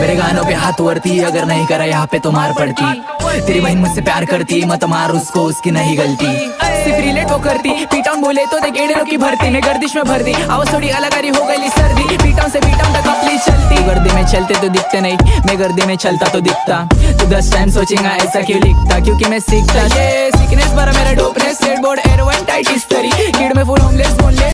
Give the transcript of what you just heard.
मेरे गानों पे हाथ वरती अगर नहीं करा यहाँ पे तो मार पड़ती। तेरी बहन मुझसे प्यार करती, मत मार उसको, उसकी नहीं गलती। सिर्फ़ रिलेट वो तो करती पीटाउन बोले तो देख गेड़े की भरती। मैं गर्दिश में भर दी, आवाज़ थोड़ी अलग हो गई सर्दी। पीटाउन से पीटाउन तक अपनी चलती। गर्दी में चलते तो दिखते नहीं, मैं गर्दी में चलता तो दिखता। तू दस टाइम सोचेगा ऐसा क्यों लिखता? क्योंकि मैं सीखता। ये सिकनेस भरा मेरा dopeness set board air tight इस तरी किड में फुल होमलेस बोनलेस